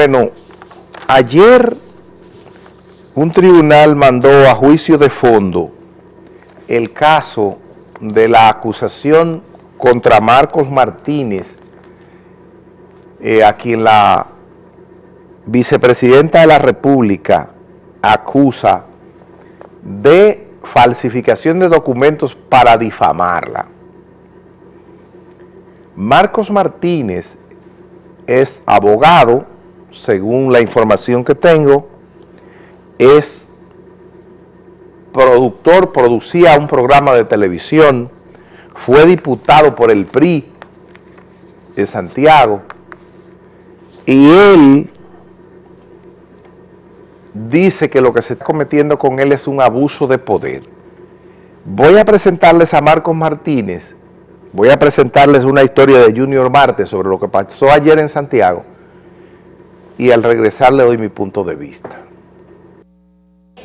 Bueno, ayer un tribunal mandó a juicio de fondo el caso de la acusación contra Marcos Martínez, eh, a quien la vicepresidenta de la República acusa de falsificación de documentos para difamarla. Marcos Martínez es abogado, según la información que tengo, es productor, producía un programa de televisión, fue diputado por el PRI de Santiago, y él dice que lo que se está cometiendo con él es un abuso de poder. Voy a presentarles a Marcos Martínez, voy a presentarles una historia de Junior Marte sobre lo que pasó ayer en Santiago y al regresar le doy mi punto de vista.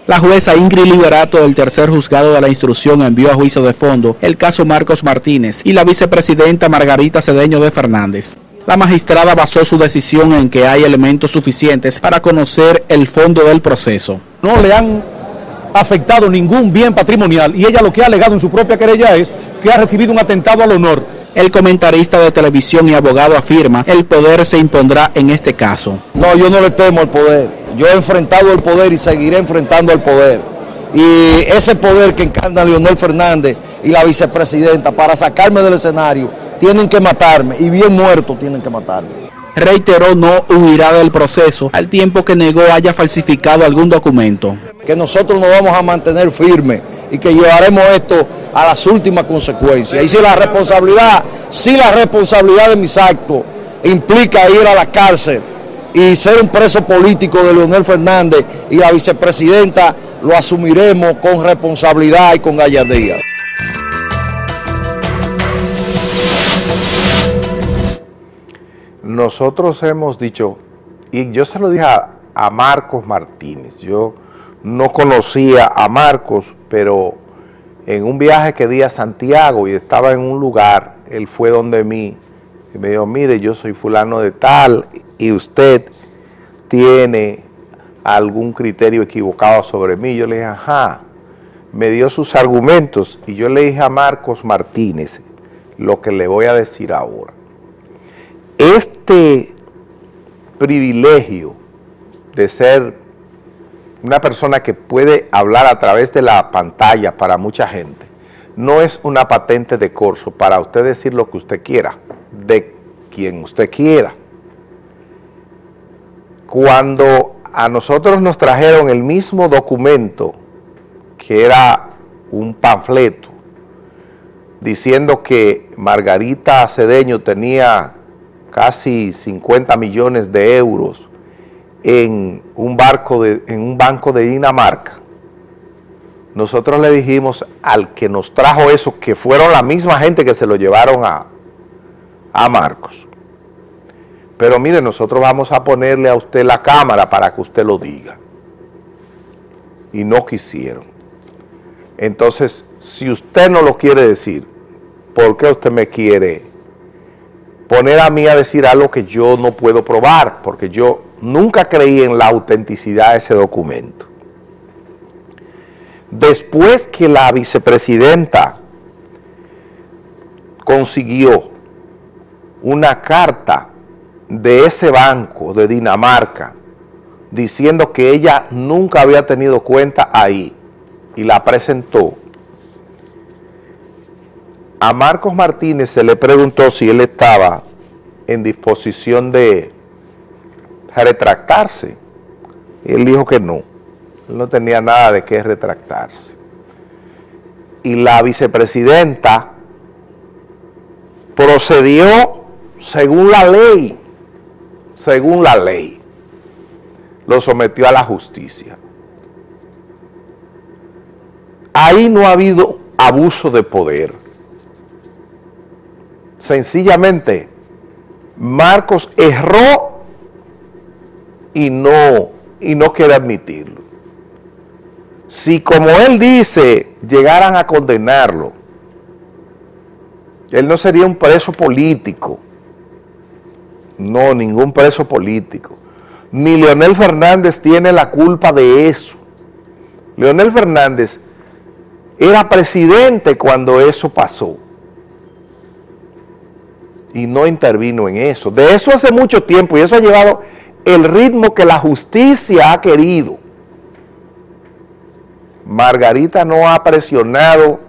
La jueza Ingrid Liberato del tercer juzgado de la instrucción envió a juicio de fondo el caso Marcos Martínez y la vicepresidenta Margarita Cedeño de Fernández. La magistrada basó su decisión en que hay elementos suficientes para conocer el fondo del proceso. No le han afectado ningún bien patrimonial y ella lo que ha alegado en su propia querella es que ha recibido un atentado al honor. El comentarista de televisión y abogado afirma el poder se impondrá en este caso. No, yo no le temo al poder. Yo he enfrentado el poder y seguiré enfrentando el poder. Y ese poder que encarna Leonel Fernández y la vicepresidenta para sacarme del escenario, tienen que matarme y bien muerto tienen que matarme. Reiteró no huirá del proceso al tiempo que negó haya falsificado algún documento. Que nosotros nos vamos a mantener firmes y que llevaremos esto a las últimas consecuencias. Y si la responsabilidad, si la responsabilidad de mis actos implica ir a la cárcel y ser un preso político de Leonel Fernández y la vicepresidenta, lo asumiremos con responsabilidad y con gallardía. Nosotros hemos dicho, y yo se lo dije a, a Marcos Martínez, yo no conocía a Marcos, pero en un viaje que di a Santiago y estaba en un lugar, él fue donde mí y me dijo, mire, yo soy fulano de tal y usted tiene algún criterio equivocado sobre mí. Yo le dije, ajá, me dio sus argumentos y yo le dije a Marcos Martínez lo que le voy a decir ahora. Este privilegio de ser una persona que puede hablar a través de la pantalla para mucha gente, no es una patente de corso para usted decir lo que usted quiera, de quien usted quiera. Cuando a nosotros nos trajeron el mismo documento, que era un panfleto, diciendo que Margarita Cedeño tenía casi 50 millones de euros en un, barco de, en un banco de Dinamarca, nosotros le dijimos al que nos trajo eso, que fueron la misma gente que se lo llevaron a, a Marcos. Pero mire, nosotros vamos a ponerle a usted la cámara para que usted lo diga. Y no quisieron. Entonces, si usted no lo quiere decir, ¿por qué usted me quiere poner a mí a decir algo que yo no puedo probar? Porque yo nunca creí en la autenticidad de ese documento. Después que la vicepresidenta consiguió una carta de ese banco de Dinamarca diciendo que ella nunca había tenido cuenta ahí y la presentó, a Marcos Martínez se le preguntó si él estaba en disposición de retractarse. Él dijo que no. Él no tenía nada de qué retractarse. Y la vicepresidenta procedió según la ley, según la ley. Lo sometió a la justicia. Ahí no ha habido abuso de poder. Sencillamente, Marcos erró y no, y no quiere admitirlo. Si como él dice, llegaran a condenarlo, él no sería un preso político. No, ningún preso político. ni Leonel Fernández tiene la culpa de eso. Leonel Fernández era presidente cuando eso pasó y no intervino en eso. De eso hace mucho tiempo y eso ha llevado el ritmo que la justicia ha querido. Margarita no ha presionado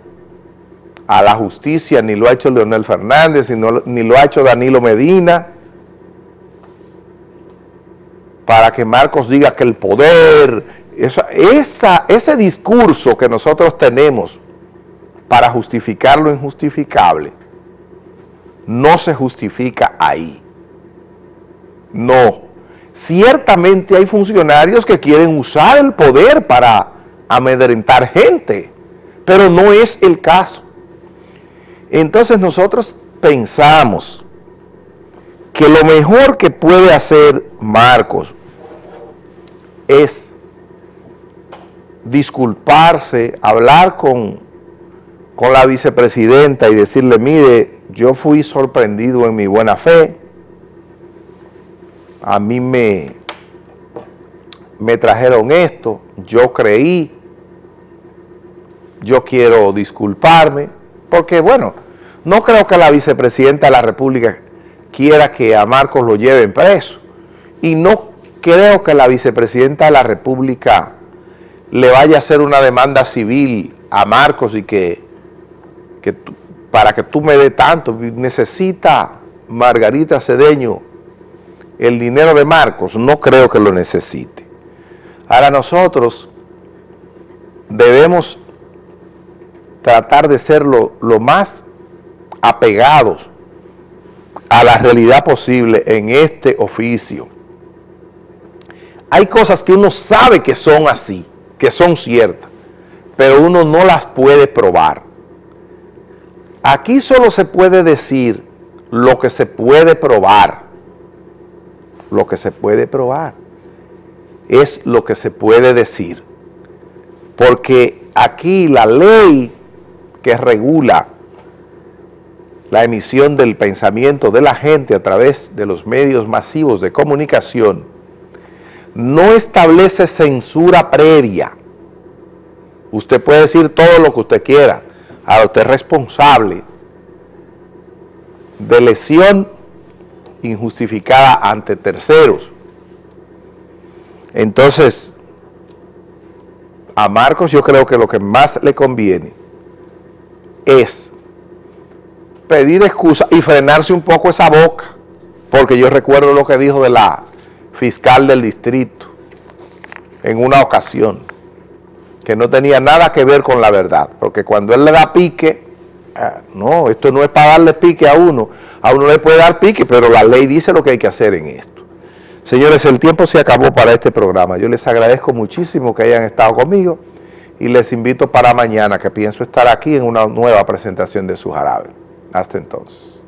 a la justicia, ni lo ha hecho Leonel Fernández, ni, lo ha hecho Danilo Medina, para que Marcos diga que el poder, esa, ese discurso que nosotros tenemos para justificar lo injustificable, no se justifica ahí. No. Ciertamente hay funcionarios que quieren usar el poder para amedrentar gente, pero no es el caso. Entonces nosotros pensamos que lo mejor que puede hacer Marcos es disculparse, hablar con, con la vicepresidenta y decirle, mire, yo fui sorprendido en mi buena fe, a mí me, me trajeron esto, yo creí, yo quiero disculparme, porque bueno, no creo que la vicepresidenta de la República quiera que a Marcos lo lleven preso, y no creo que la vicepresidenta de la República le vaya a hacer una demanda civil a Marcos y que, para que tú me dé tanto, necesita Margarita Cedeño el dinero de Marcos, no creo que lo necesite. Ahora nosotros debemos tratar de ser lo, lo más apegados a la realidad posible en este oficio. Hay cosas que uno sabe que son así, que son ciertas, pero uno no las puede probar. Aquí solo se puede decir lo que se puede probar. Lo que se puede probar es lo que se puede decir. Porque aquí la ley que regula la emisión del pensamiento de la gente a través de los medios masivos de comunicación no establece censura previa. Usted puede decir todo lo que usted quiera. Ahora usted es responsable de lesión injustificada ante terceros. Entonces, a Marcos yo creo que lo que más le conviene es pedir excusa y frenarse un poco esa boca, porque yo recuerdo lo que dijo de la fiscal del distrito en una ocasión, que no tenía nada que ver con la verdad, porque cuando él le da pique, no, esto no es para darle pique a uno, a uno le puede dar pique, pero la ley dice lo que hay que hacer en esto. Señores, el tiempo se acabó para este programa. Yo les agradezco muchísimo que hayan estado conmigo y les invito para mañana, que pienso estar aquí en una nueva presentación de su jarabe. Hasta entonces.